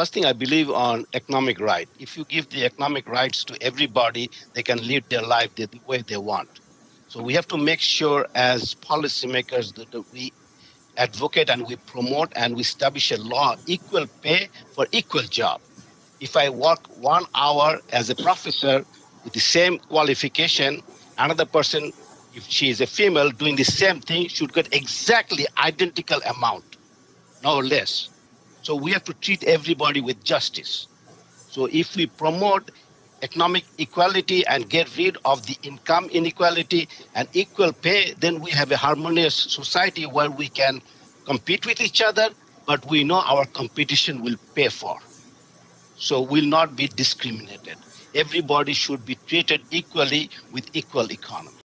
First thing I believe on economic right. If you give the economic rights to everybody, they can live their life the way they want. So we have to make sure as policymakers that we advocate and we promote and we establish a law equal pay for equal job. If I work one hour as a professor with the same qualification, another person, if she is a female doing the same thing, should get exactly identical amount, no less. So we have to treat everybody with justice. So if we promote economic equality and get rid of the income inequality and equal pay, then we have a harmonious society where we can compete with each other, but we know our competition will pay for. So we will not be discriminated. Everybody should be treated equally with equal economy.